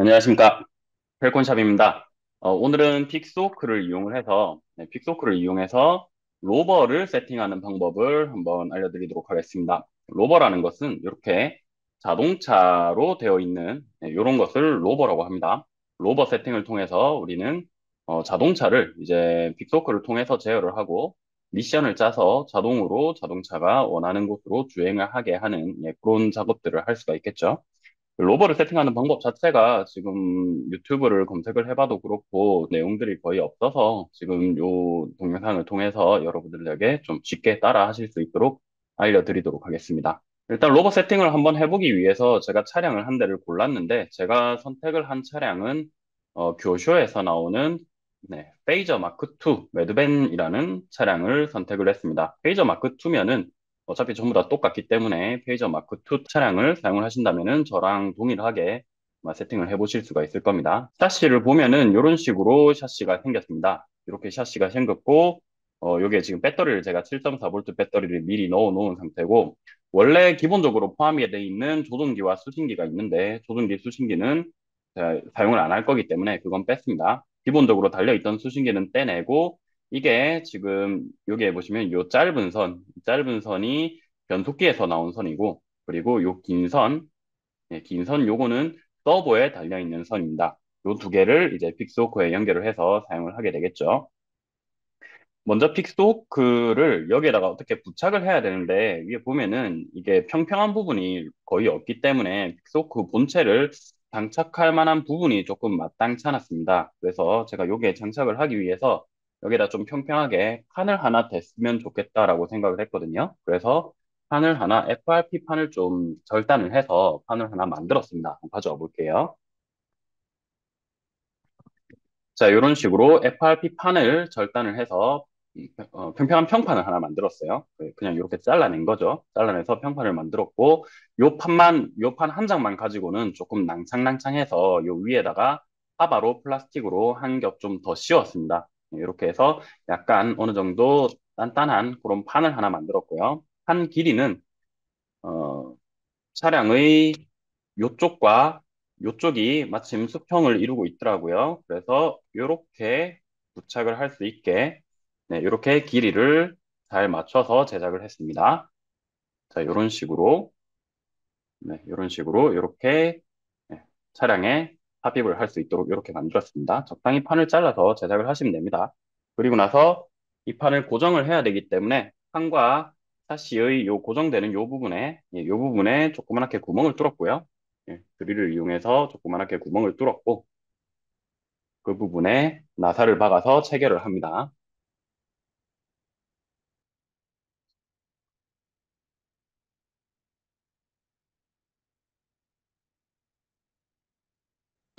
안녕하십니까. 팰콘샵입니다. 어, 오늘은 Pixhawk를 이용을 해서, 네, Pixhawk를 이용해서 로버를 세팅하는 방법을 한번 알려드리도록 하겠습니다. 로버라는 것은 이렇게 자동차로 되어 있는 네, 이런 것을 로버라고 합니다. 로버 세팅을 통해서 우리는 어, 자동차를 이제 Pixhawk를 통해서 제어를 하고 미션을 짜서 자동으로 자동차가 원하는 곳으로 주행을 하게 하는 예, 그런 작업들을 할 수가 있겠죠. 로버를 세팅하는 방법 자체가 지금 유튜브를 검색을 해봐도 그렇고 내용들이 거의 없어서 지금 요 동영상을 통해서 여러분들에게 좀 쉽게 따라 하실 수 있도록 알려드리도록 하겠습니다. 일단 로버 세팅을 한번 해보기 위해서 제가 차량을 한 대를 골랐는데 제가 선택을 한 차량은 어, 교쇼에서 나오는 네, Fazer Mark 2 Mad Van이라는 차량을 선택을 했습니다. Fazer Mark 2면은 어차피 전부 다 똑같기 때문에 페이저 마크 2 차량을 사용을 하신다면은 저랑 동일하게 세팅을 해보실 수가 있을 겁니다. 샤시를 보면은 이런 식으로 샤시가 생겼습니다. 이렇게 샤시가 생겼고 어, 여기에 지금 배터리를 제가 7.4V 배터리를 미리 넣어 놓은 상태고 원래 기본적으로 포함이 되어 있는 조종기와 수신기가 있는데 조종기, 수신기는 사용을 안 할 거기 때문에 그건 뺐습니다. 기본적으로 달려있던 수신기는 떼내고 이게 지금 여기에 보시면 요 짧은 선, 짧은 선이 변속기에서 나온 선이고 그리고 요 긴 선, 네, 긴선 요거는 서보에 달려있는 선입니다. 요 두 개를 이제 Pixhawk에 연결을 해서 사용을 하게 되겠죠. 먼저 Pixhawk를 여기에다가 어떻게 부착을 해야 되는데 위에 보면은 이게 평평한 부분이 거의 없기 때문에 Pixhawk 본체를 장착할 만한 부분이 조금 마땅치 않았습니다. 그래서 제가 여기에 장착을 하기 위해서 여기다 좀 평평하게 판을 하나 댔으면 좋겠다라고 생각을 했거든요. 그래서 판을 하나, FRP 판을 좀 절단을 해서 판을 하나 만들었습니다. 가져와 볼게요. 자, 이런 식으로 FRP 판을 절단을 해서 어, 평평한 평판을 하나 만들었어요. 그, 그냥 이렇게 잘라낸 거죠. 잘라내서 평판을 만들었고 요 판만, 요 판 한 장만 가지고는 조금 낭창낭창해서 요 위에다가 하바로 플라스틱으로 한 겹 좀 더 씌웠습니다. 이렇게 해서 약간 어느 정도 단단한 그런 판을 하나 만들었고요. 판 길이는 어, 차량의 요쪽과 요쪽이 마침 수평을 이루고 있더라고요. 그래서 이렇게 부착을 할 수 있게 네, 이렇게 길이를 잘 맞춰서 제작을 했습니다. 자, 이런 식으로 네, 이런 식으로 이렇게 네, 차량에 삽입을 할 수 있도록 이렇게 만들었습니다. 적당히 판을 잘라서 제작을 하시면 됩니다. 그리고 나서 이 판을 고정을 해야 되기 때문에 판과 사시의 요 고정되는 요 부분에 예, 요 부분에 조그맣게 구멍을 뚫었고요. 예, 드릴을 이용해서 조그맣게 구멍을 뚫었고 그 부분에 나사를 박아서 체결을 합니다.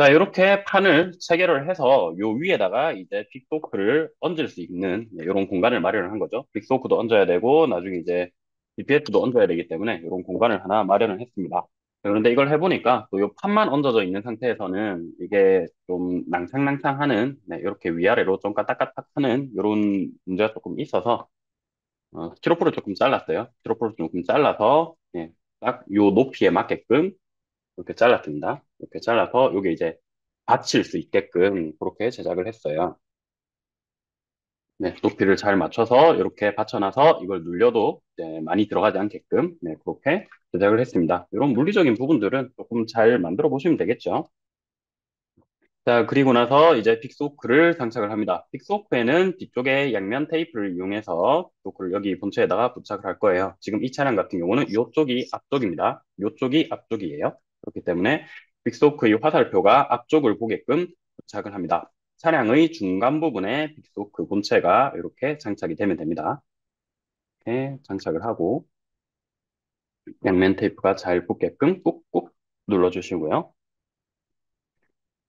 자, 이렇게 판을 체결을 해서 요 위에다가 이제 빅소크를 얹을 수 있는 이런 공간을 마련을 한 거죠. 빅소크도 얹어야 되고 나중에 이제 BPS도 얹어야 되기 때문에 이런 공간을 하나 마련을 했습니다. 그런데 이걸 해보니까 또요 판만 얹어져 있는 상태에서는 이게 좀 낭창낭창하는 네, 이렇게 위아래로 좀 까딱까딱하는 이런 문제가 조금 있어서 어, 스티로폴을 조금 잘랐어요. 스티로폴을 조금 잘라서 네, 딱요 높이에 맞게끔 이렇게 잘랐습니다. 이렇게 잘라서 이게 이제 받칠 수 있게끔 그렇게 제작을 했어요. 네, 높이를 잘 맞춰서 이렇게 받쳐놔서 이걸 눌려도 많이 들어가지 않게끔 네, 그렇게 제작을 했습니다. 이런 물리적인 부분들은 조금 잘 만들어 보시면 되겠죠. 자, 그리고 나서 이제 픽소크를 장착을 합니다. 픽소크에는 뒤쪽에 양면 테이프를 이용해서 픽소크를 여기 본체에다가 부착을 할 거예요. 지금 이 차량 같은 경우는 이쪽이 앞쪽입니다. 이쪽이 앞쪽이에요. 그렇기 때문에 빅소크의 화살표가 앞쪽을 보게끔 부착을 합니다. 차량의 중간 부분에 빅소크 본체가 이렇게 장착이 되면 됩니다. 이렇게 장착을 하고 양면 테이프가 잘 붙게끔 꾹꾹 눌러주시고요.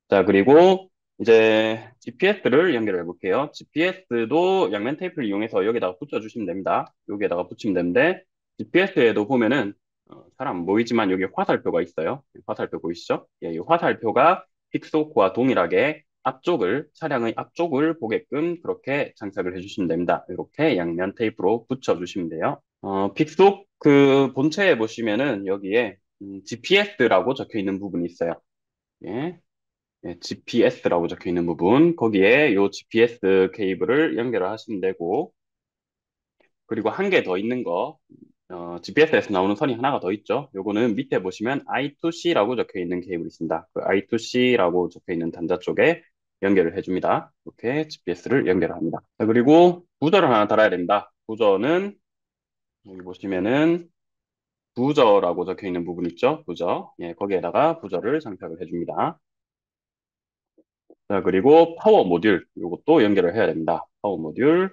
자, 그리고 이제 GPS를 연결해 볼게요. GPS도 양면 테이프를 이용해서 여기다가 붙여주시면 됩니다. 여기에다가 붙이면 되는데 GPS에도 보면은 어, 잘 안 보이지만 여기 화살표가 있어요. 화살표 보이시죠? 예, 이 화살표가 픽소크와 동일하게 앞쪽을 차량의 앞쪽을 보게끔 그렇게 장착을 해주시면 됩니다. 이렇게 양면 테이프로 붙여주시면 돼요. 어, 픽소크 그 본체에 보시면은 여기에 음, GPS라고 적혀 있는 부분이 있어요. 예, 예, GPS라고 적혀 있는 부분, 거기에 요 GPS 케이블을 연결을 하시면 되고, 그리고 한 개 더 있는 거, 어, GPS에서 나오는 선이 하나가 더 있죠. 요거는 밑에 보시면 I2C라고 적혀 있는 케이블이 있습니다. 그 I2C라고 적혀 있는 단자 쪽에 연결을 해줍니다. 이렇게 GPS를 연결합니다. 자, 그리고 부저를 하나 달아야 됩니다. 부저는 여기 보시면은 부저라고 적혀 있는 부분 있죠? 부저. 예, 거기에다가 부저를 장착을 해줍니다. 자, 그리고 파워 모듈. 이것도 연결을 해야 됩니다. 파워 모듈.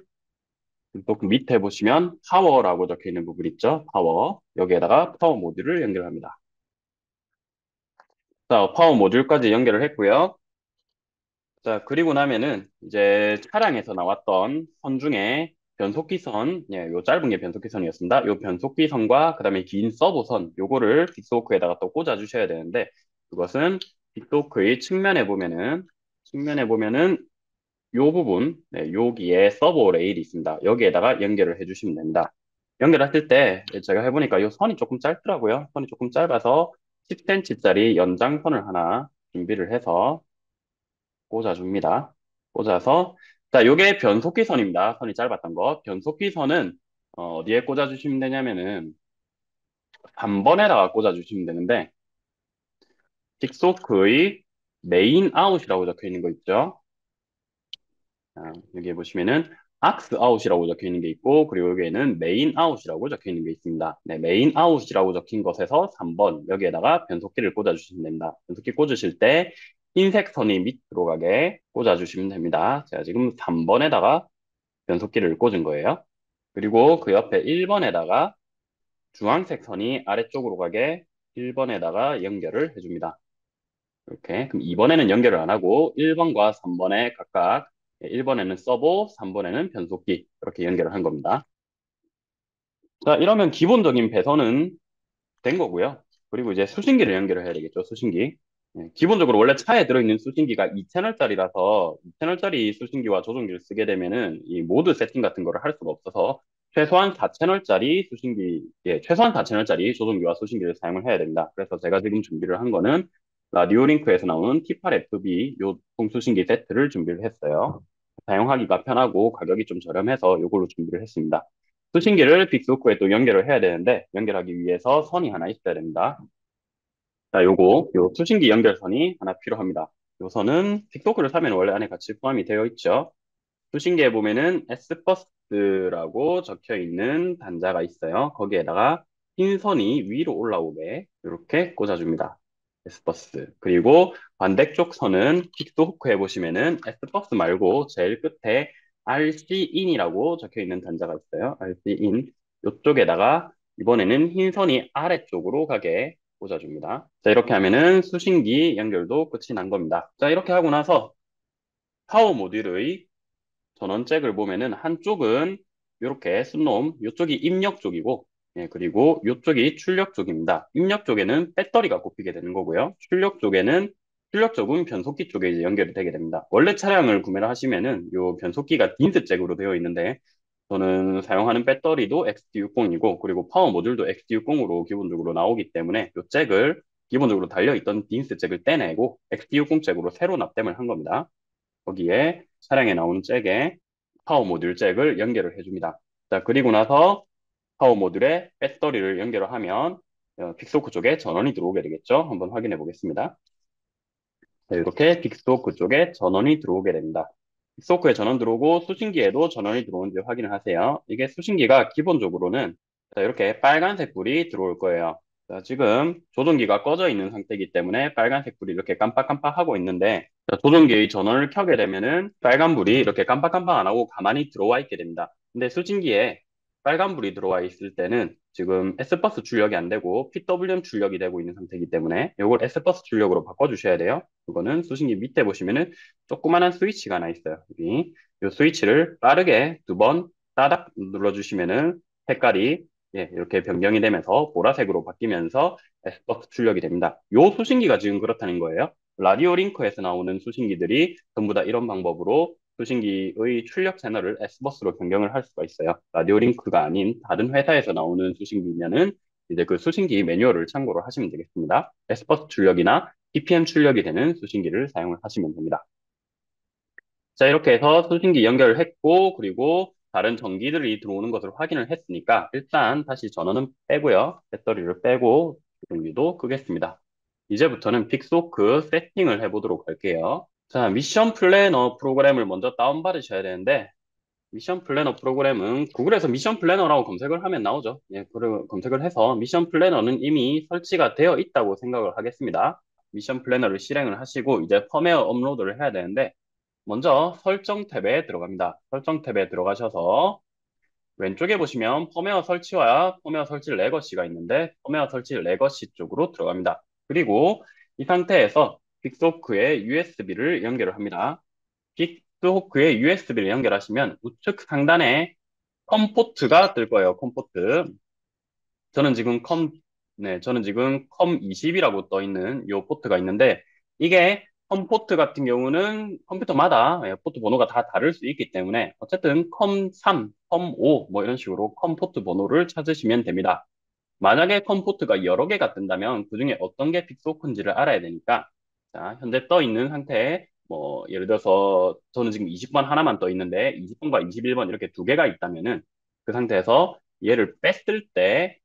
또 그 밑에 보시면 파워라고 적혀 있는 부분 있죠? 파워. 여기에다가 파워 모듈을 연결합니다. 자, 파워 모듈까지 연결을 했고요. 자, 그리고 나면은 이제 차량에서 나왔던 선 중에 변속기 선, 예, 요 짧은 게 변속기 선이었습니다. 요 변속기 선과 그다음에 긴 서보 선, 요거를 Pixhawk에다가 또 꽂아 주셔야 되는데 그것은 Pixhawk의 측면에 보면은 측면에 보면은 요 부분, 네, 여기에 서버 레일이 있습니다. 여기에다가 연결을 해주시면 됩니다. 연결했을 때 제가 해보니까 요 선이 조금 짧더라고요. 선이 조금 짧아서 10cm짜리 연장선을 하나 준비를 해서 꽂아줍니다. 꽂아서 자, 요게 변속기 선입니다. 선이 짧았던 거. 변속기 선은 어, 디에 꽂아주시면 되냐면은 3번에다가 꽂아주시면 되는데 Pixhawk의 Main Out이라고 적혀 있는 거 있죠? 자, 여기 보시면은 AUX Out이라고 적혀 있는 게 있고 그리고 여기에는 Main Out이라고 적혀 있는 게 있습니다. 네, Main Out이라고 적힌 것에서 3번 여기에다가 변속기를 꽂아 주시면 됩니다. 변속기 꽂으실 때 흰색 선이 밑으로 가게 꽂아 주시면 됩니다. 제가 지금 3번에다가 변속기를 꽂은 거예요. 그리고 그 옆에 1번에다가 주황색 선이 아래쪽으로 가게 1번에다가 연결을 해줍니다. 이렇게 그럼 2번에는 연결을 안 하고 1번과 3번에 각각 1번에는 서버, 3번에는 변속기 이렇게 연결을 한 겁니다. 자, 이러면 기본적인 배선은 된 거고요. 그리고 이제 수신기를 연결을 해야 되겠죠, 수신기. 네, 기본적으로 원래 차에 들어있는 수신기가 2채널짜리라서 2채널짜리 수신기와 조종기를 쓰게 되면은 이 모드 세팅 같은 거를 할 수가 없어서 최소한 4채널짜리 수신기, 예, 최소한 4채널짜리 조종기와 수신기를 사용을 해야 됩니다. 그래서 제가 지금 준비를 한 거는 라디오 링크에서 나오는 T8FB 요 통수신기 세트를 준비를 했어요. 사용하기가 편하고 가격이 좀 저렴해서 이걸로 준비를 했습니다. 수신기를 빅소크에 또 연결을 해야 되는데 연결하기 위해서 선이 하나 있어야 됩니다. 자, 요거 요 수신기 연결선이 하나 필요합니다. 요 선은 빅소크를 사면 원래 안에 같이 포함이 되어 있죠. 수신기에 보면은 S버스라고 적혀 있는 단자가 있어요. 거기에다가 흰 선이 위로 올라오게 이렇게 꽂아줍니다. S버스. 그리고 반대쪽 선은 킥도 후크 해 보시면은 S버스 말고 제일 끝에 RC인이라고 적혀 있는 단자가 있어요. RC인. 이쪽에다가 이번에는 흰 선이 아래쪽으로 가게 꽂아줍니다. 자, 이렇게 하면은 수신기 연결도 끝이 난 겁니다. 자, 이렇게 하고 나서 파워 모듈의 전원 잭을 보면은 한쪽은 이렇게 숫놈, 이쪽이 입력 쪽이고 예, 그리고 이쪽이 출력 쪽입니다. 입력 쪽에는 배터리가 꼽히게 되는 거고요. 출력 쪽에는 출력 쪽은 변속기 쪽에 이제 연결이 되게 됩니다. 원래 차량을 구매를 하시면은 이 변속기가 Deans 잭으로 되어 있는데 저는 사용하는 배터리도 XT60이고 그리고 파워 모듈도 XT60으로 기본적으로 나오기 때문에 이 잭을 기본적으로 달려있던 Deans 잭을 떼내고 XT60 잭으로 새로 납땜을 한 겁니다. 거기에 차량에 나오는 잭에 파워 모듈 잭을 연결을 해줍니다. 자, 그리고 나서 파워 모듈에 배터리를 연결을 하면 어, Pixhawk 쪽에 전원이 들어오게 되겠죠. 한번 확인해 보겠습니다. 자, 이렇게 Pixhawk 쪽에 전원이 들어오게 됩니다. Pixhawk에 전원 들어오고 수신기에도 전원이 들어오는지 확인을 하세요. 이게 수신기가 기본적으로는 자, 이렇게 빨간색 불이 들어올 거예요. 자, 지금 조종기가 꺼져 있는 상태이기 때문에 빨간색 불이 이렇게 깜빡깜빡 하고 있는데 자, 조종기의 전원을 켜게 되면은 빨간 불이 이렇게 깜빡깜빡 안 하고 가만히 들어와 있게 됩니다. 근데 수신기에 빨간불이 들어와 있을 때는 지금 S버스 출력이 안 되고 PWM 출력이 되고 있는 상태이기 때문에 이걸 S버스 출력으로 바꿔주셔야 돼요. 그거는 수신기 밑에 보시면은 조그만한 스위치가 하나 있어요. 여기 이 스위치를 빠르게 두 번 따닥 눌러주시면은 색깔이 예, 이렇게 변경이 되면서 보라색으로 바뀌면서 S버스 출력이 됩니다. 이 수신기가 지금 그렇다는 거예요. 라디오 링크에서 나오는 수신기들이 전부 다 이런 방법으로 수신기의 출력 채널을 S버스로 변경을 할 수가 있어요. 라디오 링크가 아닌 다른 회사에서 나오는 수신기면은 이제 그 수신기 매뉴얼을 참고로 하시면 되겠습니다. S버스 출력이나 ppm 출력이 되는 수신기를 사용을 하시면 됩니다. 자, 이렇게 해서 수신기 연결을 했고, 그리고 다른 전기들이 들어오는 것을 확인을 했으니까, 일단 다시 전원은 빼고요. 배터리를 빼고, 전기도 끄겠습니다. 이제부터는 Pixhawk 세팅을 해보도록 할게요. 자, Mission Planner 프로그램을 먼저 다운받으셔야 되는데, Mission Planner 프로그램은 구글에서 Mission Planner라고 검색을 하면 나오죠. 예, 그 검색을 해서 Mission Planner는 이미 설치가 되어 있다고 생각을 하겠습니다. Mission Planner를 실행을 하시고 이제 펌웨어 업로드를 해야 되는데 먼저 설정 탭에 들어갑니다. 설정 탭에 들어가셔서 왼쪽에 보시면 펌웨어 설치와 펌웨어 설치 레거시가 있는데 펌웨어 설치 legacy 쪽으로 들어갑니다. 그리고 이 상태에서 Pixhawk에 USB를 연결을 합니다. Pixhawk에 USB를 연결하시면 우측 상단에 COM port가 뜰 거예요. COM port. 저는 지금 COM, 네, 저는 지금 COM20이라고 떠 있는 이 포트가 있는데 이게 COM port 같은 경우는 컴퓨터마다 예, 포트 번호가 다 다를 수 있기 때문에 어쨌든 COM3, COM5 뭐 이런 식으로 COM port 번호를 찾으시면 됩니다. 만약에 COM port가 여러 개가 뜬다면 그 중에 어떤 게 Pixhawk인지를 알아야 되니까 자, 현재 떠 있는 상태에 뭐 예를 들어서 저는 지금 20번 하나만 떠 있는데 20번과 21번 이렇게 두 개가 있다면은 그 상태에서 얘를 뺐을 때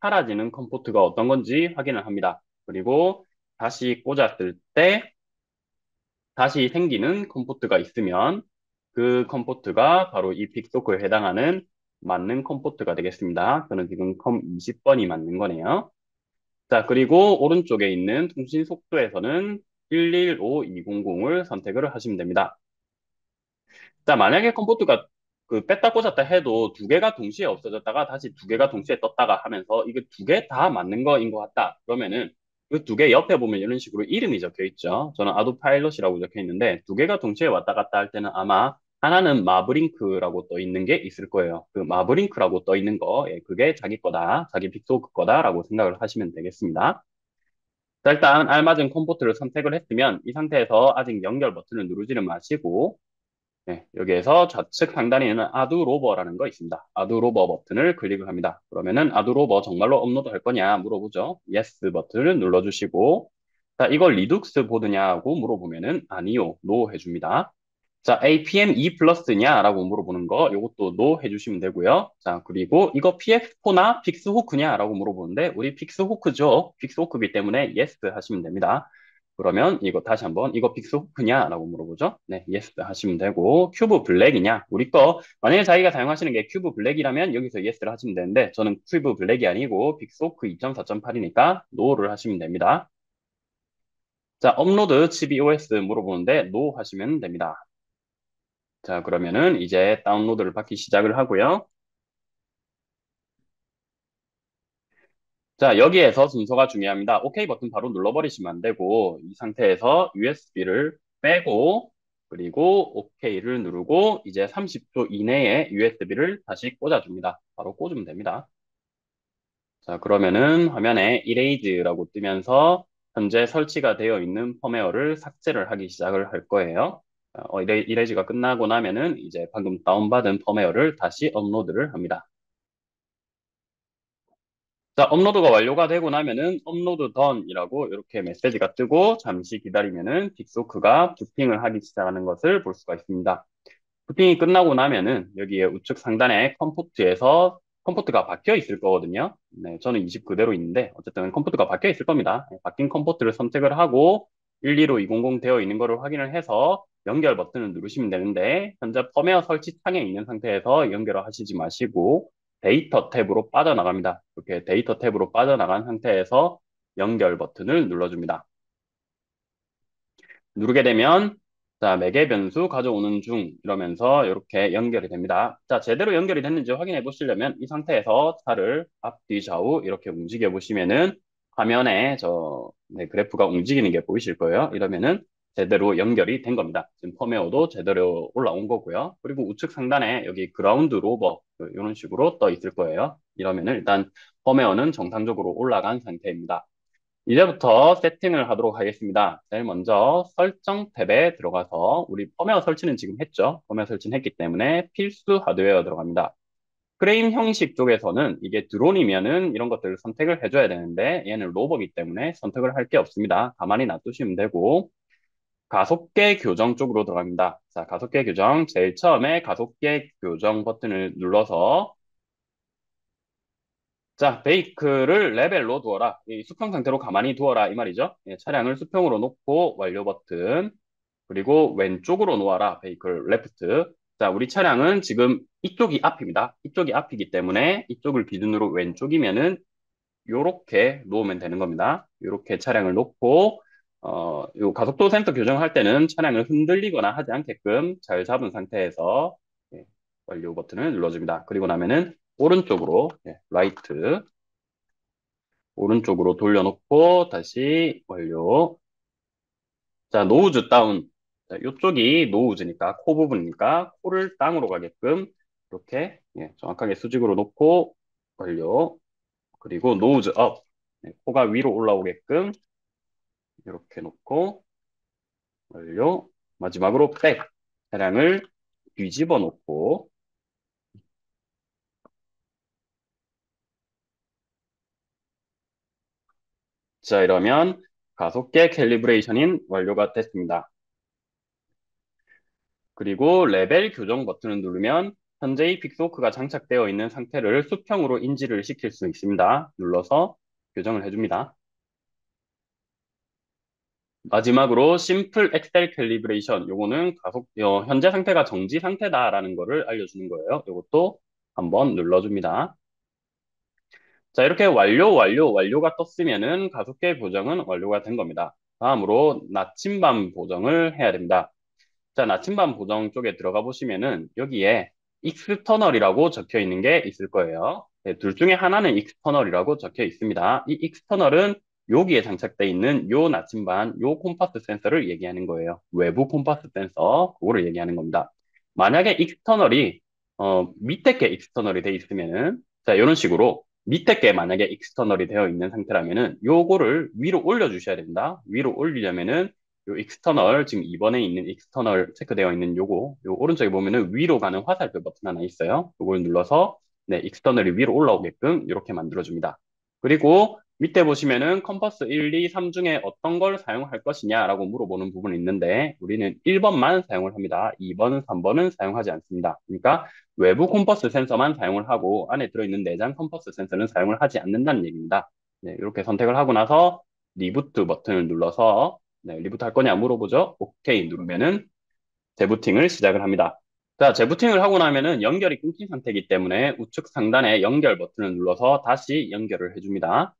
사라지는 COM port가 어떤 건지 확인을 합니다. 그리고 다시 꽂았을 때 다시 생기는 COM port가 있으면 그 COM port가 바로 이 Pixhawk에 해당하는 맞는 COM port가 되겠습니다. 저는 지금 COM 20번이 맞는 거네요. 자, 그리고 오른쪽에 있는 통신 속도에서는 115200을 선택을 하시면 됩니다. 자, 만약에 COM포트가 그 뺐다 꽂았다 해도 두 개가 동시에 없어졌다가 다시 두 개가 동시에 떴다가 하면서 이게 두 개 다 맞는 거인 것 같다. 그러면은 그 두 개 옆에 보면 이런 식으로 이름이 적혀 있죠. 저는 ArduPilot이라고 적혀 있는데 두 개가 동시에 왔다 갔다 할 때는 아마 하나는 MAVLink라고 떠 있는 게 있을 거예요. 그 MAVLink라고 떠 있는 거, 예, 그게 자기 거다, 자기 Pixhawk 거다라고 생각을 하시면 되겠습니다. 자, 일단 알맞은 COM포트를 선택을 했으면 이 상태에서 아직 연결 버튼을 누르지는 마시고 네, 여기에서 좌측 상단에 있는 ArduRover라는 거 있습니다. ArduRover 버튼을 클릭을 합니다. 그러면은 ArduRover 정말로 업로드 할 거냐 물어보죠. Yes 버튼을 눌러주시고 자, 이걸 리눅스 보드냐고 물어보면은 아니요, no 해줍니다. 자, APM2 플러스냐라고 물어보는 거 이것도 no 해주시면 되고요. 자, 그리고 이거 PX4나 Pixhawk냐라고 물어보는데 우리 Pixhawk죠. Pixhawk이기 때문에 yes 하시면 됩니다. 그러면 이거 다시 한번 이거 Pixhawk냐라고 물어보죠. 네, yes 하시면 되고 Cube Black이냐 우리 거 만약에 자기가 사용하시는 게 Cube Black이라면 여기서 yes를 하시면 되는데 저는 Cube Black이 아니고 Pixhawk 2.4.8이니까 no를 하시면 됩니다. 자, 업로드 ChibiOS 물어보는데 no 하시면 됩니다. 자, 그러면은 이제 다운로드를 받기 시작을 하고요. 자, 여기에서 순서가 중요합니다. OK 버튼 바로 눌러버리시면 안 되고, 이 상태에서 USB를 빼고, 그리고 OK를 누르고, 이제 30초 이내에 USB를 다시 꽂아줍니다. 바로 꽂으면 됩니다. 자, 그러면은 화면에 Erase라고 뜨면서 현재 설치가 되어 있는 펌웨어를 삭제를 하기 시작을 할 거예요. 어, 이레, 이레지가 끝나고 나면은 이제 방금 다운받은 펌웨어를 다시 업로드를 합니다. 자, 업로드가 완료가 되고 나면은 upload done이라고 이렇게 메시지가 뜨고 잠시 기다리면은 Pixhawk가 부팅을 하기 시작하는 것을 볼 수가 있습니다. 부팅이 끝나고 나면은 여기에 우측 상단에 COM포트에서 COM포트가 바뀌어 있을 거거든요. 네, 저는 20 그대로 있는데 어쨌든 COM포트가 바뀌어 있을 겁니다. 네, 바뀐 COM포트를 선택을 하고 115200 되어 있는 것을 확인을 해서 연결 버튼을 누르시면 되는데 현재 펌웨어 설치 창에 있는 상태에서 연결을 하시지 마시고 데이터 탭으로 빠져나갑니다. 이렇게 데이터 탭으로 빠져나간 상태에서 연결 버튼을 눌러줍니다. 누르게 되면 자, 매개 변수 가져오는 중 이러면서 이렇게 연결이 됩니다. 자, 제대로 연결이 됐는지 확인해 보시려면 이 상태에서 차를 앞뒤 좌우 이렇게 움직여 보시면은 화면에 저 네, 그래프가 움직이는 게 보이실 거예요. 이러면은 제대로 연결이 된 겁니다. 지금 펌웨어도 제대로 올라온 거고요. 그리고 우측 상단에 여기 ground rover 이런 식으로 떠 있을 거예요. 이러면은 일단 펌웨어는 정상적으로 올라간 상태입니다. 이제부터 세팅을 하도록 하겠습니다. 제일 먼저 설정 탭에 들어가서 우리 펌웨어 설치는 지금 했죠. 펌웨어 설치는 했기 때문에 필수 하드웨어 들어갑니다. 프레임 형식 쪽에서는 이게 드론이면은 이런 것들을 선택을 해줘야 되는데 얘는 로버기 때문에 선택을 할 게 없습니다. 가만히 놔두시면 되고 가속계 교정 쪽으로 들어갑니다. 자, 가속계 교정. 제일 처음에 가속계 교정 버튼을 눌러서 자, 베이크를 레벨로 두어라. 이 수평 상태로 가만히 두어라. 이 말이죠. 예, 차량을 수평으로 놓고 완료 버튼. 그리고 왼쪽으로 놓아라. 베이크를 레프트. 자, 우리 차량은 지금 이쪽이 앞입니다. 이쪽이 앞이기 때문에 이쪽을 기준으로 왼쪽이면은 요렇게 놓으면 되는 겁니다. 요렇게 차량을 놓고 어, 요 가속도 센서 교정할 때는 차량을 흔들리거나 하지 않게끔 잘 잡은 상태에서 예, 완료 버튼을 눌러줍니다. 그리고 나면은 오른쪽으로 예, right 오른쪽으로 돌려놓고 다시 완료. 자, nose down. 자, 이쪽이 nose니까 코 부분이니까 코를 땅으로 가게끔 이렇게 예, 정확하게 수직으로 놓고 완료. 그리고 nose up. 네, 코가 위로 올라오게끔 이렇게 놓고 완료. 마지막으로 back. 차량을 뒤집어 놓고 자, 이러면 가속계 calibration이 완료가 됐습니다. 그리고 레벨 교정 버튼을 누르면 현재의 Pixhawk가 장착되어 있는 상태를 수평으로 인지를 시킬 수 있습니다. 눌러서 교정을 해줍니다. 마지막으로 simple accel calibration 요거는 가속 어, 현재 상태가 정지 상태다라는 거를 알려주는 거예요. 이것도 한번 눌러줍니다. 자 이렇게 완료 완료 완료가 떴으면은 가속계 보정은 완료가 된 겁니다. 다음으로 나침반 보정을 해야 됩니다. 자 나침반 보정 쪽에 들어가 보시면은 여기에 external이라고 적혀 있는 게 있을 거예요. 네, 둘 중에 하나는 external이라고 적혀 있습니다. 이 external은 여기에 장착되어 있는 요 나침반, 요 컴퍼스 센서를 얘기하는 거예요. 외부 컴퍼스 센서, 그거를 얘기하는 겁니다. 만약에 external이 어, 밑에 게 external이 돼 있으면은 자 이런 식으로 밑에 게 만약에 external이 되어 있는 상태라면은 요거를 위로 올려 주셔야 됩니다. 위로 올리려면은 요 external 지금 2번에 있는 external 체크되어 있는 요거 요 오른쪽에 보면은 위로 가는 화살표 버튼 하나 있어요. 요걸 눌러서 네 external이 위로 올라오게끔 이렇게 만들어 줍니다. 그리고 밑에 보시면은 컴퍼스 1, 2, 3 중에 어떤 걸 사용할 것이냐라고 물어보는 부분이 있는데 우리는 1번만 사용을 합니다. 2번, 3번은 사용하지 않습니다. 그러니까 외부 컴퍼스 센서만 사용을 하고 안에 들어있는 내장 컴퍼스 센서는 사용을 하지 않는다는 얘기입니다. 네, 이렇게 선택을 하고 나서 reboot 버튼을 눌러서 네, reboot 할 거냐 물어보죠. 오케이 누르면은 재부팅을 시작을 합니다. 자, 재부팅을 하고 나면은 연결이 끊긴 상태이기 때문에 우측 상단에 연결 버튼을 눌러서 다시 연결을 해줍니다.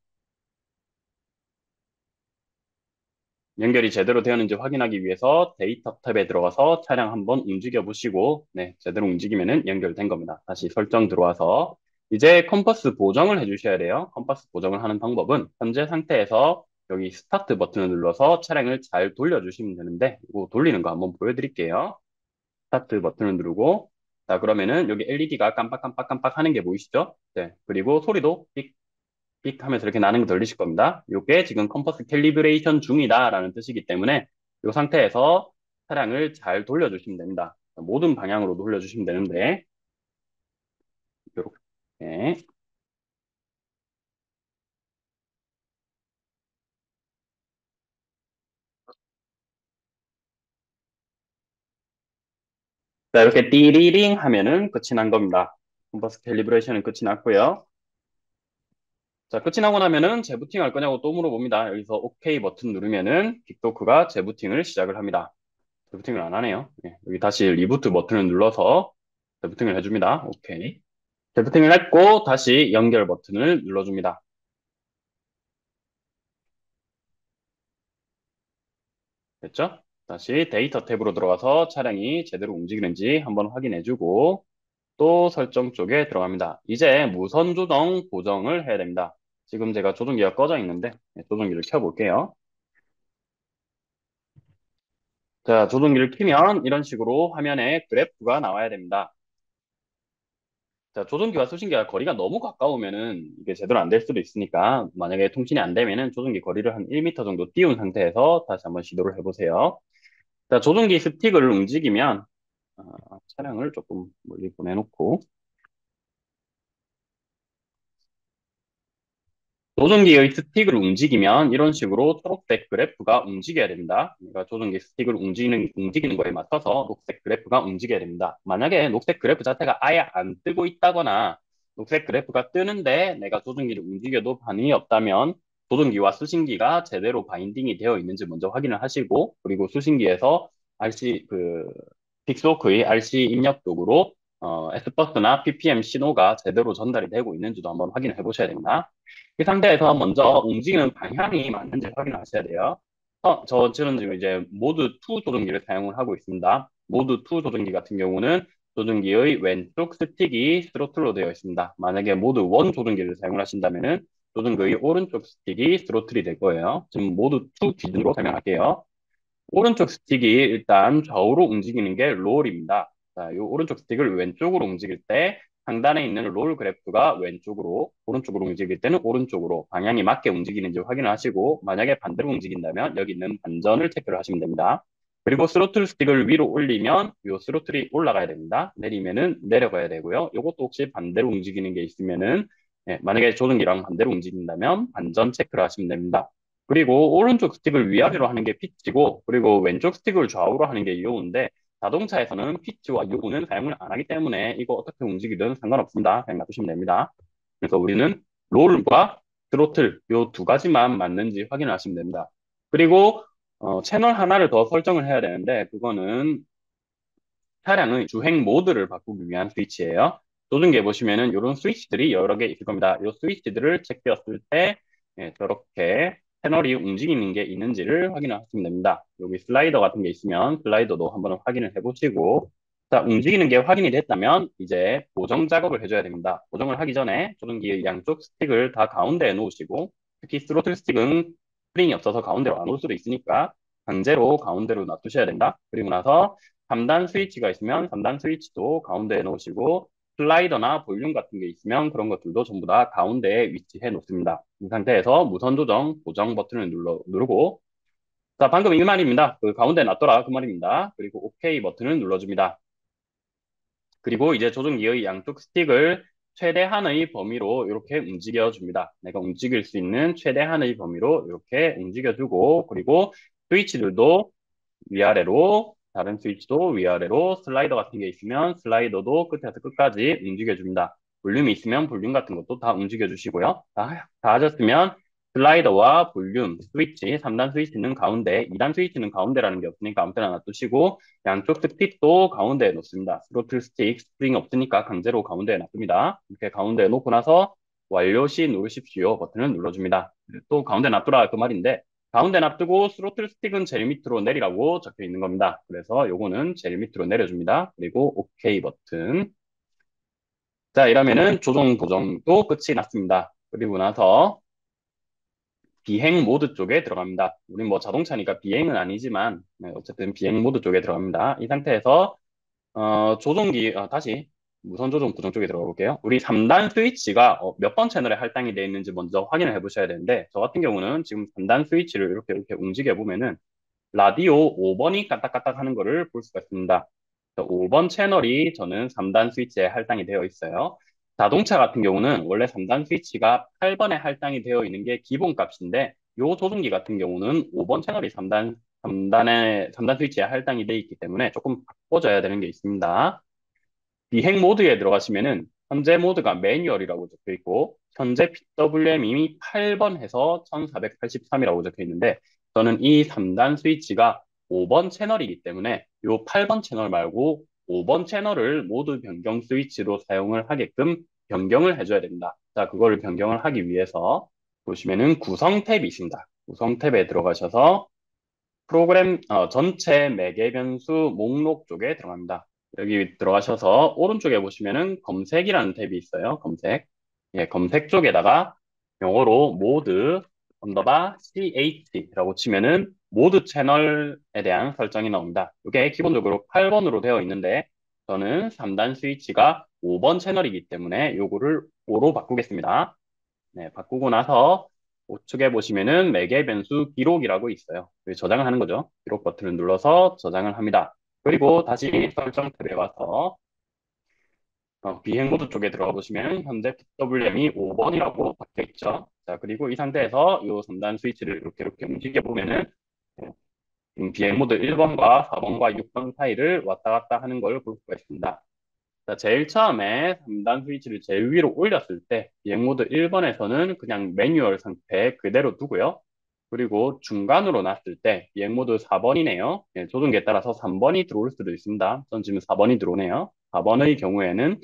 연결이 제대로 되었는지 확인하기 위해서 데이터 탭에 들어가서 차량 한번 움직여 보시고 네, 제대로 움직이면은 연결된 겁니다. 다시 설정 들어와서 이제 컴퍼스 보정을 해주셔야 돼요. 컴퍼스 보정을 하는 방법은 현재 상태에서 여기 스타트 버튼을 눌러서 차량을 잘 돌려주시면 되는데 이거 돌리는 거 한번 보여드릴게요. 스타트 버튼을 누르고 자 그러면은 여기 LED가 깜빡깜빡깜빡 하는 게 보이시죠? 네 그리고 소리도 삑 삑 하면서 이렇게 나는 거 들리실 겁니다. 이게 지금 컴퍼스 calibration 중이다라는 뜻이기 때문에 이 상태에서 차량을 잘 돌려주시면 됩니다. 모든 방향으로 돌려주시면 되는데 이렇게 자 이렇게 띠리링 하면은 끝이 난 겁니다. 컴퍼스 calibration은 끝이 났고요. 자, 끝이 나고 나면은 재부팅 할 거냐고 또 물어봅니다. 여기서 OK 버튼 누르면은 빅토크가 재부팅을 시작을 합니다. 재부팅을 안 하네요. 네, 여기 다시 reboot 버튼을 눌러서 재부팅을 해줍니다. 오케이. 재부팅을 했고 다시 연결 버튼을 눌러줍니다. 됐죠? 다시 데이터 탭으로 들어가서 차량이 제대로 움직이는지 한번 확인해주고 또 설정 쪽에 들어갑니다. 이제 무선 조정 보정을 해야 됩니다. 지금 제가 조종기가 꺼져 있는데 네, 조종기를 켜볼게요. 자, 조종기를 키면 이런 식으로 화면에 그래프가 나와야 됩니다. 자, 조종기와 수신기가 거리가 너무 가까우면은 이게 제대로 안 될 수도 있으니까 만약에 통신이 안 되면은 조종기 거리를 한 1m 정도 띄운 상태에서 다시 한번 시도를 해보세요. 자, 조종기 스틱을 움직이면 어, 차량을 조금 멀리 보내놓고 조종기의 스틱을 움직이면 이런 식으로 초록색 그래프가 움직여야 된다. 그러니까 조종기 스틱을 움직이는, 움직이는 거에 맞춰서 녹색 그래프가 움직여야 된다. 만약에 녹색 그래프 자체가 아예 안 뜨고 있다거나 녹색 그래프가 뜨는데 내가 조종기를 움직여도 반응이 없다면 조종기와 수신기가 제대로 binding이 되어 있는지 먼저 확인을 하시고 그리고 수신기에서 RC 그 Pixhawk의 RC 입력 쪽으로 어, SBUS나 PPM 신호가 제대로 전달이 되고 있는지도 한번 확인해 보셔야 됩니다. 이 상태에서 먼저 움직이는 방향이 맞는지 확인하셔야 돼요. 어, 저, 저는 지금 이제 모드 2 조종기를 사용을 하고 있습니다. 모드 2 조종기 같은 경우는 조종기의 왼쪽 스틱이 스로틀로 되어 있습니다. 만약에 모드 1 조종기를 사용을 하신다면은 조종기의 오른쪽 스틱이 스로틀이 될 거예요. 지금 모드 2 기준으로 설명할게요. 오른쪽 스틱이 일단 좌우로 움직이는 게 롤입니다. 자, 이 오른쪽 스틱을 왼쪽으로 움직일 때 상단에 있는 롤 그래프가 왼쪽으로, 오른쪽으로 움직일 때는 오른쪽으로 방향이 맞게 움직이는지 확인을 하시고 만약에 반대로 움직인다면 여기 있는 반전을 체크를 하시면 됩니다. 그리고 스로틀 스틱을 위로 올리면 이 스로틀이 올라가야 됩니다. 내리면은 내려가야 되고요. 이것도 혹시 반대로 움직이는 게 있으면은 예, 만약에 조종기랑 반대로 움직인다면 반전 체크를 하시면 됩니다. 그리고 오른쪽 스틱을 위아래로 하는 게 피치고 그리고 왼쪽 스틱을 좌우로 하는 게 요인데 자동차에서는 피치와 요구는 사용을 안 하기 때문에 이거 어떻게 움직이든 상관없습니다. 그냥 놔두시면 됩니다. 그래서 우리는 롤과 드로틀 요 두 가지만 맞는지 확인을 하시면 됩니다. 그리고 어, 채널 하나를 더 설정을 해야 되는데 그거는 차량의 주행 모드를 바꾸기 위한 스위치예요. 조종기에 보시면은 이런 스위치들이 여러 개 있을 겁니다. 이 스위치들을 체크했을 때 예, 저렇게 패널이 움직이는 게 있는지를 확인하시면 됩니다. 여기 슬라이더 같은 게 있으면 슬라이더도 한번 확인을 해보시고 자, 움직이는 게 확인이 됐다면 이제 보정 작업을 해줘야 됩니다. 보정을 하기 전에 조종기의 양쪽 스틱을 다 가운데에 놓으시고 특히 스로틀 스틱은 스프링이 없어서 가운데로 안 올 수도 있으니까 강제로 가운데로 놔두셔야 된다. 그리고 나서 3단 스위치가 있으면 3단 스위치도 가운데에 놓으시고 슬라이더나 볼륨 같은 게 있으면 그런 것들도 전부 다 가운데에 위치해 놓습니다. 이 상태에서 무선 조정, 보정 버튼을 눌러, 누르고 자, 방금 이 말입니다. 그 가운데 놔둬라 그 말입니다. 그리고 OK 버튼을 눌러줍니다. 그리고 이제 조종기의 양쪽 스틱을 최대한의 범위로 이렇게 움직여줍니다. 내가 움직일 수 있는 최대한의 범위로 이렇게 움직여주고 그리고 스위치들도 위아래로 다른 스위치도 위아래로 슬라이더 같은 게 있으면 슬라이더도 끝에서 끝까지 움직여줍니다. 볼륨이 있으면 볼륨 같은 것도 다 움직여주시고요. 다, 다 하셨으면 슬라이더와 볼륨, 스위치, 3단 스위치는 가운데, 2단 스위치는 가운데라는 게 없으니까 아무 때나 놔두시고 양쪽 스틱도 가운데에 놓습니다. 스로틀 스틱, 스프링 없으니까 강제로 가운데에 놔둡니다. 이렇게 가운데에 놓고 나서 완료 시 누르십시오 버튼을 눌러줍니다. 또 가운데 놔두라 그 말인데 가운데 놔두고 스로틀 스틱은 제일 밑으로 내리라고 적혀 있는 겁니다. 그래서 요거는 제일 밑으로 내려줍니다. 그리고 OK 버튼. 자, 이러면은 조종 보정도 끝이 났습니다. 그리고 나서 비행 모드 쪽에 들어갑니다. 우린 뭐 자동차니까 비행은 아니지만 네, 어쨌든 비행 모드 쪽에 들어갑니다. 이 상태에서 어, 조종기 어, 다시 무선 조종 보정 쪽에 들어가 볼게요. 우리 3단 스위치가 어, 몇번 채널에 할당이 되어 있는지 먼저 확인을 해 보셔야 되는데 저 같은 경우는 지금 3단 스위치를 이렇게 이렇게 움직여 보면은 라디오 5번이 까딱까딱 하는 거를 볼 수가 있습니다. 5번 채널이 저는 3단 스위치에 할당이 되어 있어요. 자동차 같은 경우는 원래 3단 스위치가 8번에 할당이 되어 있는 게 기본 값인데 요 조종기 같은 경우는 5번 채널이 3단 3단에 3단 스위치에 할당이 되어 있기 때문에 조금 바꿔줘야 되는 게 있습니다. 비행 모드에 들어가시면은 현재 모드가 매뉴얼이라고 적혀 있고 현재 PWM이 8번 해서 1483이라고 적혀 있는데 저는 이 3단 스위치가 5번 채널이기 때문에 이 8번 채널 말고 5번 채널을 모두 변경 스위치로 사용을 하게끔 변경을 해줘야 됩니다. 자, 그거를 변경을 하기 위해서 보시면은 구성 탭이 있습니다. 구성 탭에 들어가셔서 프로그램 어, 전체 매개 변수 목록 쪽에 들어갑니다. 여기 들어가셔서 오른쪽에 보시면은 검색이라는 탭이 있어요. 검색. 예, 검색 쪽에다가 영어로 모드 underbar CH라고 치면은 모드 채널에 대한 설정이 나옵니다. 이게 기본적으로 8번으로 되어 있는데 저는 3단 스위치가 5번 채널이기 때문에 요거를 5로 바꾸겠습니다. 네, 바꾸고 나서 우측에 보시면은 매개 변수 기록이라고 있어요. 저장을 하는 거죠. 기록 버튼을 눌러서 저장을 합니다. 그리고 다시 설정 탭에 와서 어, 비행 모드 쪽에 들어가 보시면 현재 PWM이 5번이라고 박혀 있죠. 자, 그리고 이 상태에서 이 3단 스위치를 이렇게 이렇게 움직여 보면은 음, 비행 모드 1번과 4번과 6번 사이를 왔다 갔다 하는 걸 볼 수가 있습니다. 자, 제일 처음에 3단 스위치를 제일 위로 올렸을 때 비행 모드 1번에서는 그냥 매뉴얼 상태 그대로 두고요. 그리고 중간으로 놨을 때 모드 4번이네요. 예, 조종기에 따라서 3번이 들어올 수도 있습니다. 전 지금 4번이 들어오네요. 4번의 경우에는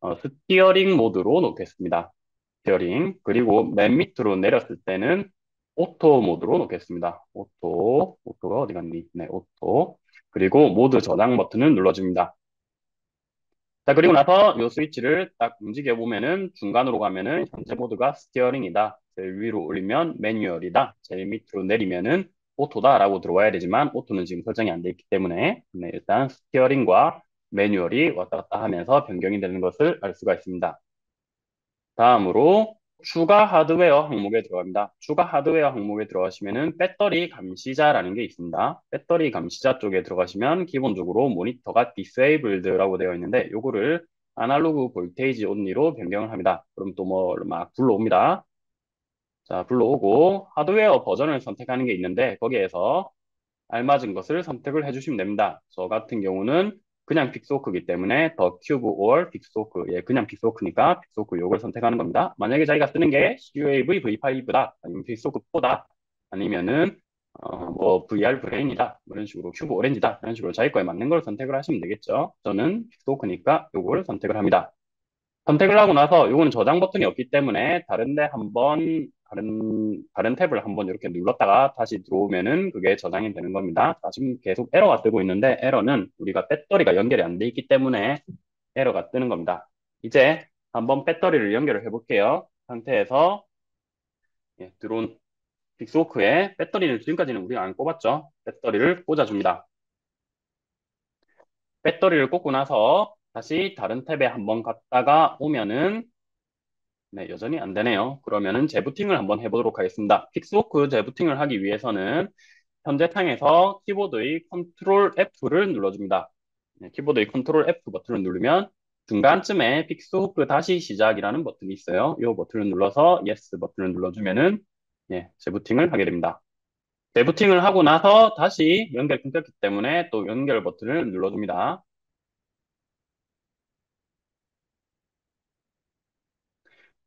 어, steering 모드로 놓겠습니다. steering. 그리고 맨 밑으로 내렸을 때는 auto 모드로 놓겠습니다. auto, auto가 어디 갔니? 네, auto. 그리고 모드 저장 버튼을 눌러줍니다. 자, 그리고 나서 이 스위치를 딱 움직여 보면은 중간으로 가면은 현재 모드가 steering이다. 제일 위로 올리면 매뉴얼이다. 제일 밑으로 내리면은 auto다라고 들어와야 되지만 auto는 지금 설정이 안 돼 있기 때문에 네, 일단 steering과 매뉴얼이 왔다 갔다 하면서 변경이 되는 것을 알 수가 있습니다. 다음으로 추가 하드웨어 항목에 들어갑니다. 추가 하드웨어 항목에 들어가시면은 배터리 감시자라는 게 있습니다. 배터리 감시자 쪽에 들어가시면 기본적으로 모니터가 disabled라고 되어 있는데 요거를 아날로그 볼테이지 온리로 변경을 합니다. 그럼 또 뭐 막 불러옵니다. 자, 불러오고 하드웨어 버전을 선택하는 게 있는데 거기에서 알맞은 것을 선택을 해주시면 됩니다. 저 같은 경우는 그냥 Pixhawk이기 때문에 The Cube or Pixhawk 예 그냥 Pixhawk니까 Pixhawk 요걸 선택하는 겁니다. 만약에 자기가 쓰는 게 CUAV V5다 아니면 Pixhawk 4다 아니면은 어, 뭐 VR Brain이다 뭐 이런 식으로 Cube Orange다 이런 식으로 자기 거에 맞는 걸 선택을 하시면 되겠죠. 저는 Pixhawk니까 요걸 선택을 합니다. 선택을 하고 나서 요거는 저장 버튼이 없기 때문에 다른데 한번 다른 다른 탭을 한번 이렇게 눌렀다가 다시 들어오면은 그게 저장이 되는 겁니다. 자, 지금 계속 에러가 뜨고 있는데 에러는 우리가 배터리가 연결이 안 돼 있기 때문에 에러가 뜨는 겁니다. 이제 한번 배터리를 연결을 해볼게요. 상태에서 예, 들어온 Pixhawk에 배터리를 지금까지는 우리가 안 꼽았죠. 배터리를 꽂아줍니다. 배터리를 꽂고 나서 다시 다른 탭에 한번 갔다가 오면은 네, 여전히 안 되네요. 그러면은 재부팅을 한번 해보도록 하겠습니다. Pixhawk 재부팅을 하기 위해서는 현재 창에서 키보드의 컨트롤 F를 눌러줍니다. 네, 키보드의 컨트롤 F 버튼을 누르면 중간쯤에 픽스호크 다시 시작이라는 버튼이 있어요. 이 버튼을 눌러서 Yes 버튼을 눌러주면은 네, 재부팅을 하게 됩니다. 재부팅을 하고 나서 다시 연결 끊겼기 때문에 또 연결 버튼을 눌러줍니다.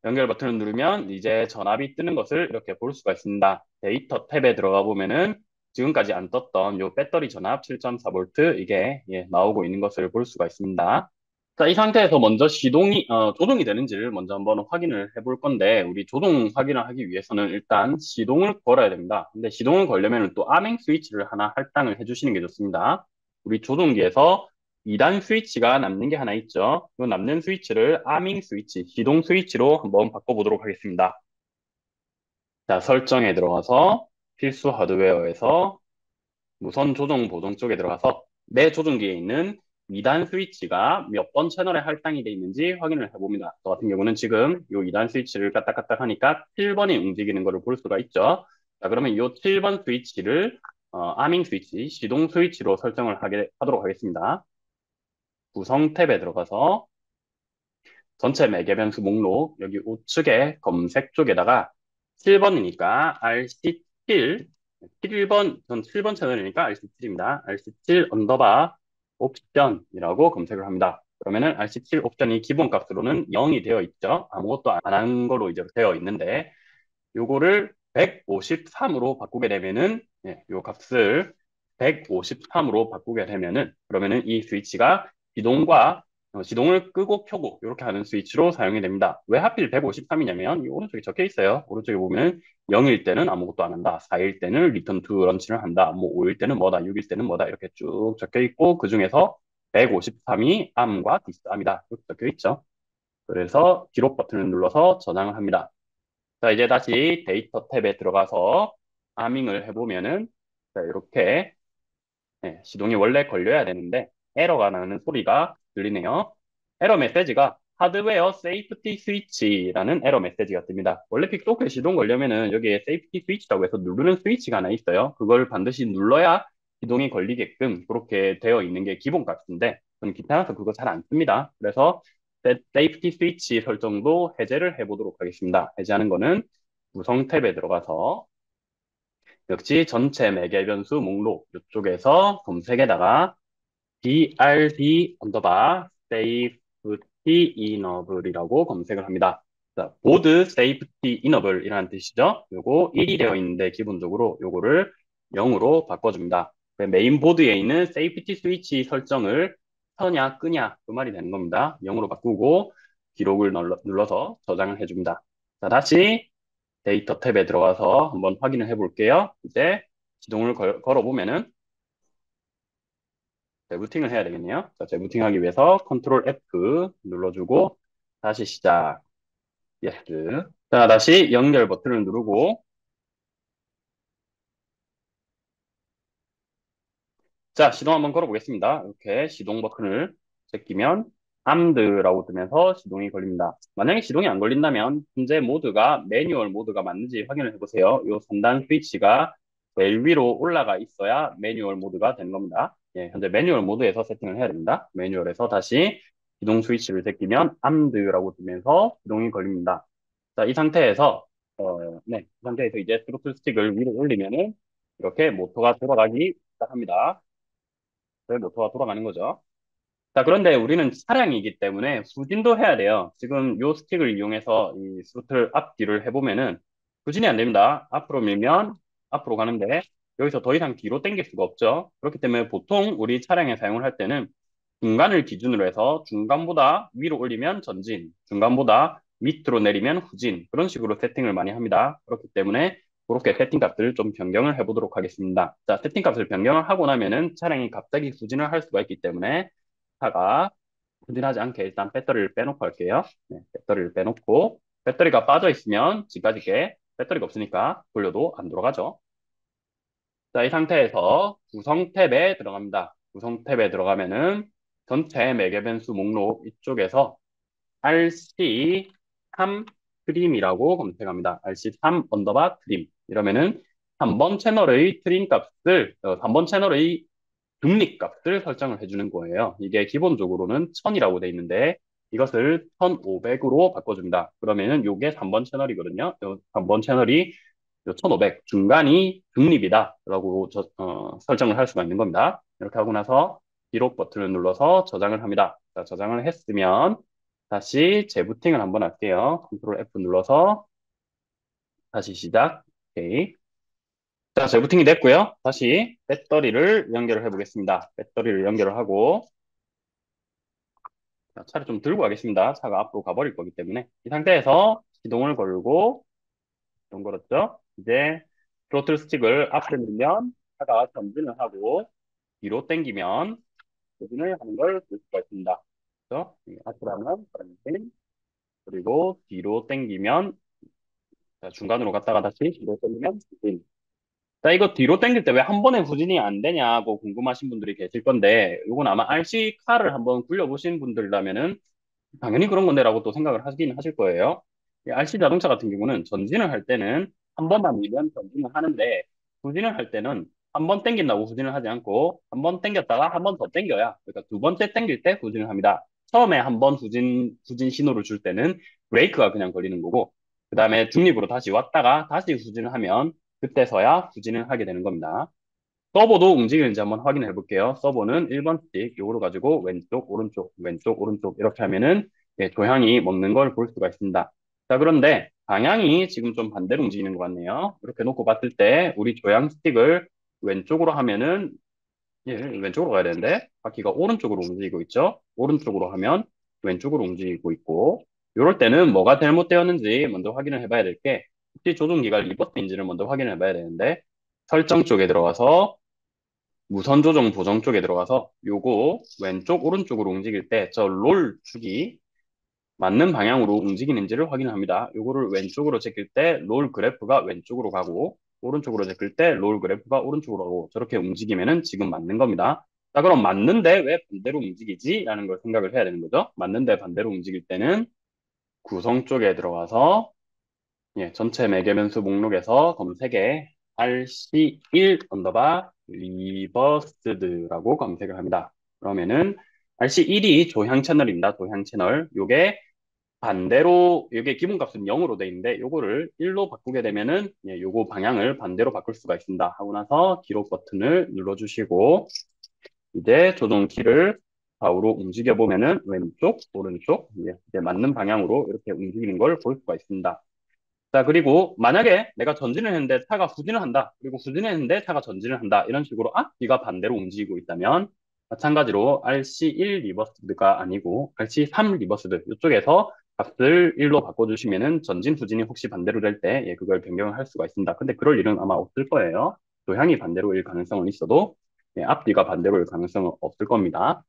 연결 버튼을 누르면 이제 전압이 뜨는 것을 이렇게 볼 수가 있습니다. 데이터 탭에 들어가 보면은 지금까지 안 떴던 요 배터리 전압 7.4V 이게 예, 나오고 있는 것을 볼 수가 있습니다. 자, 이 상태에서 먼저 시동이 어, 조종이 되는지를 먼저 한번 확인을 해볼 건데 우리 조종 확인을 하기 위해서는 일단 시동을 걸어야 됩니다. 근데 시동을 걸려면 또 아맹 스위치를 하나 할당을 해주시는 게 좋습니다. 우리 조종기에서 2단 스위치가 남는 게 하나 있죠. 이 남는 스위치를 아밍 스위치, 시동 스위치로 한번 바꿔보도록 하겠습니다. 자, 설정에 들어가서 필수 하드웨어에서 무선 조종 보정 쪽에 들어가서 내 조종기에 있는 2단 스위치가 몇 번 채널에 할당이 돼 있는지 확인을 해봅니다. 저 같은 경우는 지금 이 2단 스위치를 까딱까딱 하니까 7번이 움직이는 것을 볼 수가 있죠. 자, 그러면 이 7번 스위치를 어, 아밍 스위치, 시동 스위치로 설정을 하게, 하도록 하겠습니다. 구성 탭에 들어가서 전체 매개 변수 목록 여기 우측에 검색 쪽에다가 7번이니까 RC7 7번 전 7번 채널이니까 RC7입니다. RC7 underbar 옵션이라고 검색을 합니다. 그러면은 RC7 옵션이 기본 값으로는 0이 되어 있죠. 아무것도 안 한 거로 이제 되어 있는데 요거를 153으로 바꾸게 되면은 예, 요 값을 153으로 바꾸게 되면은 그러면은 이 스위치가 시동과 어, 시동을 끄고 켜고 이렇게 하는 스위치로 사용이 됩니다. 왜 하필 153이냐면 이 오른쪽에 적혀 있어요. 오른쪽에 보면 0일 때는 아무것도 안 한다. 4일 때는 return to launch를 한다. 뭐 5일 때는 뭐다. 6일 때는 뭐다. 이렇게 쭉 적혀 있고 그 중에서 153이 arm과 disarm이다. 이렇게 적혀 있죠. 그래서 기록 버튼을 눌러서 저장을 합니다. 자, 이제 다시 데이터 탭에 들어가서 arming을 해보면은 자, 이렇게 네, 시동이 원래 걸려야 되는데 에러가 나는 소리가 들리네요. 에러 메시지가 hardware safety switch라는 에러 메시지가 뜹니다. 원래 픽스호크에 시동 걸려면은 여기에 safety 스위치라고 해서 누르는 스위치가 하나 있어요. 그걸 반드시 눌러야 시동이 걸리게끔 그렇게 되어 있는 게 기본 값인데 저는 귀찮아서 그거 잘 안 씁니다. 그래서 safety 스위치 설정도 해제를 해보도록 하겠습니다. 해제하는 거는 구성 탭에 들어가서 역시 전체 매개 변수 목록 이쪽에서 검색에다가 BRD underbar safety enable이라고 검색을 합니다. 자, board safety enable이라는 뜻이죠. 요거 1이 되어 있는데 기본적으로 요거를 0으로 바꿔줍니다. 메인 보드에 있는 safety 스위치 설정을 켜냐 끄냐 그 말이 되는 겁니다. 0으로 바꾸고 기록을 눌러 서 저장을 해줍니다. 자, 다시 데이터 탭에 들어가서 한번 확인을 해볼게요. 이제 시동을 걸, 걸어보면은 재부팅을 해야 되겠네요. 자, 재부팅하기 위해서 컨트롤 F 눌러주고 다시 시작. Yes. 자, 다시 연결 버튼을 누르고 자, 시동 한번 걸어보겠습니다. 이렇게 시동 버튼을 제끼면 armed라고 뜨면서 시동이 걸립니다. 만약에 시동이 안 걸린다면 현재 모드가 매뉴얼 모드가 맞는지 확인을 해보세요. 이 3단 스위치가 제일 위로 올라가 있어야 매뉴얼 모드가 되는 겁니다. 예, 현재 매뉴얼 모드에서 세팅을 해야 됩니다. 매뉴얼에서 다시 기동 스위치를 제끼면 armed라고 뜨면서 시동이 걸립니다. 자, 이 상태에서 어, 네, 이 상태에서 이제 스로틀 스틱을 위로 올리면은 이렇게 모터가 돌아가기 시작합니다. 모터가 돌아가는 거죠. 자, 그런데 우리는 차량이기 때문에 후진도 해야 돼요. 지금 요 스틱을 이용해서 이 스로틀 앞뒤를 해보면은 후진이 안 됩니다. 앞으로 밀면 앞으로 가는데 여기서 더 이상 뒤로 당길 수가 없죠. 그렇기 때문에 보통 우리 차량에 사용을 할 때는 중간을 기준으로 해서 중간보다 위로 올리면 전진, 중간보다 밑으로 내리면 후진 그런 식으로 세팅을 많이 합니다. 그렇기 때문에 그렇게 세팅 값을 좀 변경을 해보도록 하겠습니다. 자, 세팅 값을 변경을 하고 나면은 차량이 갑자기 후진을 할 수가 있기 때문에 차가 후진하지 않게 일단 배터리를 빼놓고 할게요. 네, 배터리를 빼놓고 배터리가 빠져 있으면 지가지게 배터리가 없으니까 돌려도 안 돌아가죠. 자, 이 상태에서 구성 탭에 들어갑니다. 구성 탭에 들어가면은 전체 매개 변수 목록 이쪽에서 RC3 trim이라고 검색합니다. RC3 underbar trim. 이러면은 3번 채널의 trim 값을, 어, 3번 채널의 중립 값을 설정을 해주는 거예요. 이게 기본적으로는 1000이라고 돼 있는데 이것을 1500으로 바꿔줍니다. 그러면은 이게 3번 채널이거든요. 3번 채널이 1500 중간이 중립이다 라고 저, 어, 설정을 할 수가 있는 겁니다. 이렇게 하고 나서 기록 버튼을 눌러서 저장을 합니다. 자, 저장을 했으면 다시 재부팅을 한번 할게요. 컨트롤 F 눌러서 다시 시작. 오케이. 자, 재부팅이 됐고요. 다시 배터리를 연결을 해보겠습니다. 배터리를 연결을 하고 자, 차를 좀 들고 가겠습니다. 차가 앞으로 가버릴 거기 때문에 이 상태에서 시동을 걸고 시동 걸었죠? 이제 트로틀 스틱을 앞으로 밀면 차가 전진을 하고 뒤로 당기면 전진을 하는 걸 볼 수가 있습니다. 그래서 앞으로 하면 전진 그리고 뒤로 당기면 자, 중간으로 갔다가 다시 뒤로 당기면 전진 자, 이거 뒤로 당길 때 왜 한 번에 후진이 안 되냐고 궁금하신 분들이 계실 건데, 이건 아마 RC 카를 한번 굴려보신 분들이라면은 당연히 그런 건데라고 또 생각을 하긴 하실 거예요. RC 자동차 같은 경우는 전진을 할 때는 한 번만 밀면 전진을 하는데, 후진을 할 때는 한번 당긴다고 후진을 하지 않고, 한번 당겼다가 한 번더 당겨야, 그러니까 두 번째 당길 때 후진을 합니다. 처음에 한 번 후진, 후진 신호를 줄 때는 브레이크가 그냥 걸리는 거고, 그 다음에 중립으로 다시 왔다가 다시 후진을 하면 그때서야 후진을 하게 되는 겁니다. 서버도 움직이는지 한번 확인해 볼게요. 서버는 1번 스틱 요거로 가지고 왼쪽, 오른쪽, 왼쪽, 오른쪽 이렇게 하면은 예, 조향이 먹는 걸 볼 수가 있습니다. 자, 그런데 방향이 지금 좀 반대로 움직이는 것 같네요. 이렇게 놓고 봤을 때 우리 조향 스틱을 왼쪽으로 하면은 예, 왼쪽으로 가야 되는데 바퀴가 오른쪽으로 움직이고 있죠. 오른쪽으로 하면 왼쪽으로 움직이고 있고 이럴 때는 뭐가 잘못되었는지 먼저 확인을 해봐야 될 게 혹시 조종기가 reverse인지를 먼저 확인해 봐야 되는데 설정 쪽에 들어가서 무선 조정 보정 쪽에 들어가서 요거 왼쪽 오른쪽으로 움직일 때 저 롤 축이 맞는 방향으로 움직이는지를 확인합니다. 요거를 왼쪽으로 제낄 때 롤 그래프가 왼쪽으로 가고 오른쪽으로 제낄 때 롤 그래프가 오른쪽으로 가고 저렇게 움직이면은 지금 맞는 겁니다. 자 그럼 맞는데 왜 반대로 움직이지? 라는 걸 생각을 해야 되는 거죠. 맞는데 반대로 움직일 때는 구성 쪽에 들어가서 예, 전체 매개변수 목록에서 검색에 RC1 언더바 리버스드라고 검색을 합니다. 그러면은 RC1이 조향 채널입니다. 조향 채널. 요게 반대로 이게 기본값은 0으로 돼 있는데 요거를 1로 바꾸게 되면은 예, 요거 방향을 반대로 바꿀 수가 있습니다. 하고 나서 기록 버튼을 눌러주시고 이제 조종기를 좌우로 움직여 보면은 왼쪽, 오른쪽 예, 이제 맞는 방향으로 이렇게 움직이는 걸 볼 수가 있습니다. 자, 그리고 만약에 내가 전진을 했는데 차가 후진을 한다. 그리고 후진을 했는데 차가 전진을 한다. 이런 식으로 앞뒤가 반대로 움직이고 있다면 마찬가지로 RC1 리버스드가 아니고 RC3 reversed 이쪽에서 값을 1로 바꿔주시면은 전진, 후진이 혹시 반대로 될 때 예, 그걸 변경을 할 수가 있습니다. 근데 그럴 일은 아마 없을 거예요. 조향이 반대로일 가능성은 있어도 예, 앞뒤가 반대로일 가능성은 없을 겁니다.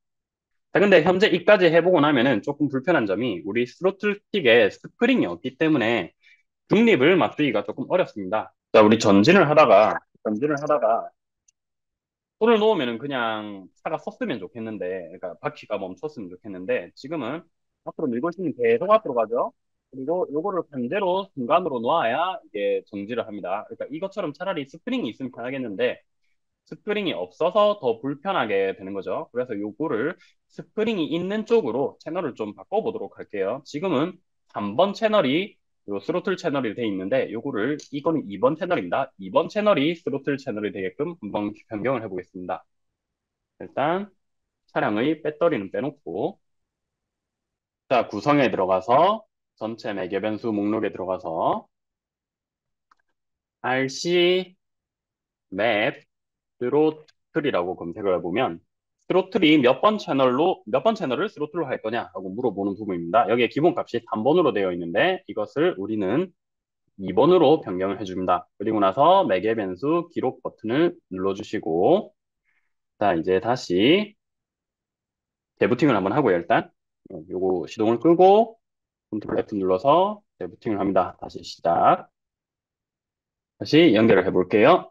자, 근데 현재 이까지 해보고 나면은 조금 불편한 점이 우리 스로틀 스틱에 스프링이 없기 때문에 중립을 맞추기가 조금 어렵습니다. 자, 우리 전진을 하다가, 전진을 하다가, 손을 놓으면은 그냥 차가 섰으면 좋겠는데, 그러니까 바퀴가 멈췄으면 좋겠는데, 지금은 앞으로 밀고 있으면 계속 앞으로 가죠. 그리고 요거를 반대로 중간으로 놓아야 이게 정지를 합니다. 그러니까 이것처럼 차라리 스프링이 있으면 편하겠는데, 스프링이 없어서 더 불편하게 되는 거죠. 그래서 요거를 스프링이 있는 쪽으로 채널을 좀 바꿔보도록 할게요. 지금은 3번 채널이 요 스로틀 채널이 돼 있는데 요거를 이거는 2번 채널입니다. 2번 채널이 스로틀 채널이 되게끔 한번 변경을 해보겠습니다. 일단 차량의 배터리는 빼놓고 자 구성에 들어가서 전체 매개 변수 목록에 들어가서 RC 맵 스로틀이라고 검색을 해보면 스로틀이 몇 번 채널로 몇 번 채널을 스로틀로 할 거냐라고 물어보는 부분입니다. 여기에 기본값이 3번으로 되어 있는데 이것을 우리는 2번으로 변경을 해줍니다. 그리고 나서 매개 변수 기록 버튼을 눌러주시고 자 이제 다시 재부팅을 한번 하고요 일단 요거 시동을 끄고 컨트롤 F 눌러서 재부팅을 합니다. 다시 시작 다시 연결을 해볼게요.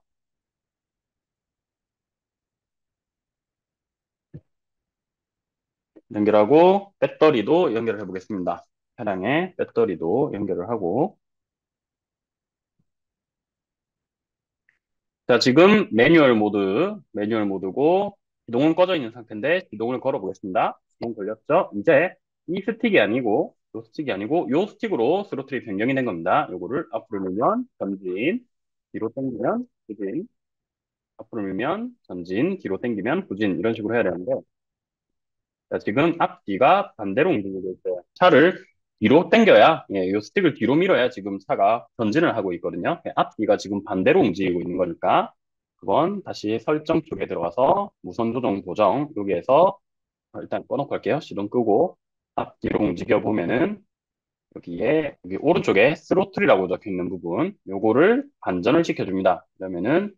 연결하고 배터리도 연결을 해보겠습니다. 차량에 배터리도 연결을 하고 자 지금 매뉴얼 모드 매뉴얼 모드고 기동은 꺼져 있는 상태인데 기동을 걸어 보겠습니다. 기동 걸렸죠? 이제 이 스틱이 아니고 요 스틱이 아니고 요 스틱으로 스로틀이 변경이 된 겁니다. 요거를 앞으로 밀면 전진 뒤로 당기면 후진 앞으로 밀면 전진 뒤로 당기면 후진 이런 식으로 해야 되는데 자, 지금 앞뒤가 반대로 움직이고 있어요. 차를 뒤로 당겨야, 예, 이 스틱을 뒤로 밀어야 지금 차가 전진을 하고 있거든요. 예, 앞뒤가 지금 반대로 움직이고 있는 거니까 그건 다시 설정 쪽에 들어가서 무선 조정 보정 여기에서 일단 꺼놓고 할게요. 시동 끄고 앞뒤로 움직여 보면은 여기에 여기 오른쪽에 스로틀이라고 적혀 있는 부분 요거를 반전을 시켜줍니다. 그러면은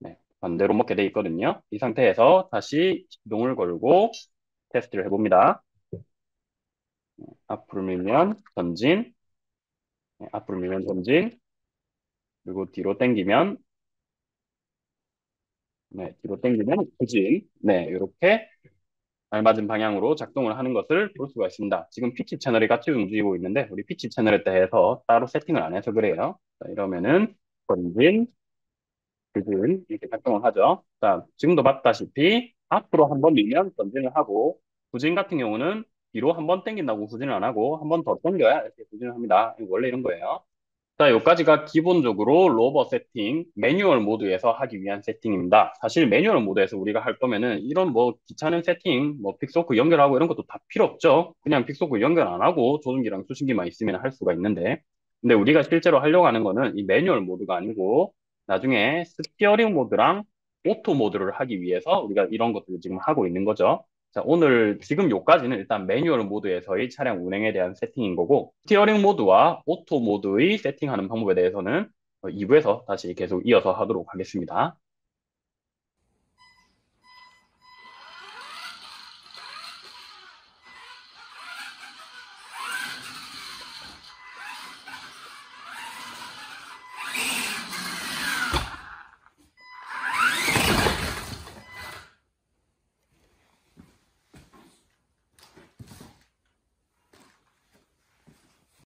네, 반대로 먹게 돼 있거든요. 이 상태에서 다시 시동을 걸고 테스트를 해봅니다. 앞으로 밀면 전진, 네, 앞으로 밀면 전진, 그리고 뒤로 당기면 네, 뒤로 당기면 후진. 네, 이렇게 알맞은 방향으로 작동을 하는 것을 볼 수가 있습니다. 지금 피치 채널이 같이 움직이고 있는데 우리 피치 채널에 대해서 따로 세팅을 안 해서 그래요. 자, 이러면은 전진, 후진 이렇게 작동을 하죠. 자, 지금도 봤다시피 앞으로 한번 밀면 전진을 하고 후진 같은 경우는 뒤로 한 번 당긴다고 후진을 안 하고 한 번 더 당겨야 이렇게 후진을 합니다. 원래 이런 거예요. 자, 여기까지가 기본적으로 rover 세팅, 매뉴얼 모드에서 하기 위한 세팅입니다. 사실 매뉴얼 모드에서 우리가 할 거면은 이런 뭐 귀찮은 세팅, 뭐 Pixhawk 연결하고 이런 것도 다 필요 없죠. 그냥 Pixhawk 연결 안 하고 조종기랑 수신기만 있으면 할 수가 있는데 근데 우리가 실제로 하려고 하는 거는 이 매뉴얼 모드가 아니고 나중에 steering 모드랑 auto 모드를 하기 위해서 우리가 이런 것들을 지금 하고 있는 거죠. 자, 오늘 지금 요까지는 일단 매뉴얼 모드에서의 차량 운행에 대한 세팅인 거고 steering 모드와 auto 모드의 세팅하는 방법에 대해서는 2부에서 다시 계속 이어서 하도록 하겠습니다.